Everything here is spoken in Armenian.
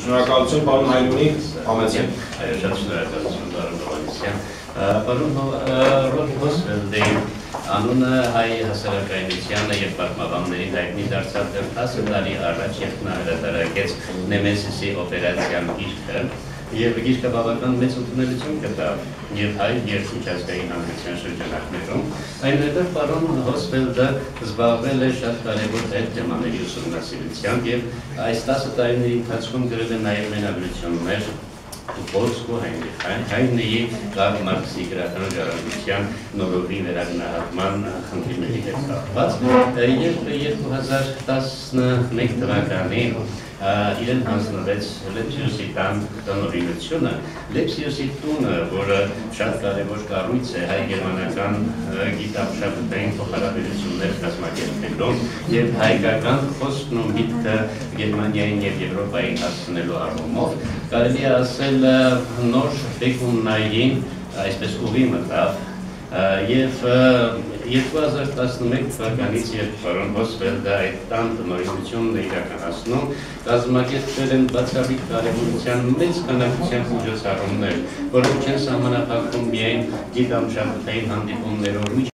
Շնորհակալություն պարոն Հայրունի Համեցյան։ Այո, շատ շնորհակալություն պարոն Հովանեսյան։ Պարոն Ռոհոսվելդի անունը հայ հասարակայնությանը եւ պատմաբանների հայտնի դարձավ դեռ 10 տարի առաջ, երբ նա հրատարակեց Նեմեսիսի օպերացիան գիրքը, եւ գիրքը բավական մեծ ընդունելություն գտավ եւ հայ եւ միջազգային հանրության շրջանակներում այնուհետեւ պարոն Հոսվելդը զբաղվել է շատ կարևոր այդ թեմաների ուսումնասիրությամբ եւ այս 10 տարիների ընթացքում գրել է նաեւ մենագրություններ Պոլսկու հայնեի կար Մարքսի գրական ժառանգության նորովի վերագնահատման խնդիրների հետ կապված եւ 2011 թվականին իրեն հանձնվեց Լեպսիուսի տան տնօրինությունը, Լեպսիուսի տունը, որը շատ կարևոր կառույց է հայ գերմանական գիտապշապտային փոխհարաբերություններ կազմակերպելով եւ հայկական խոսքն ու միտքը Գերմանիային եւ Եվրոպային հասցնելու առումով, կարելի է ասել նոր բեկումնային այսպես ուղի մտավ եւ 2011 թվականից երբ պարոն Հոսվելդը այդ տան տնօրինությունն է իրականացնում, կազմակերպվել են բացառիկ կարևորության մեծ քանակությամբ միջոցառումներ, որոնք չեն սահմանափակվում միայն գիտամշակութային հանդիպումներով,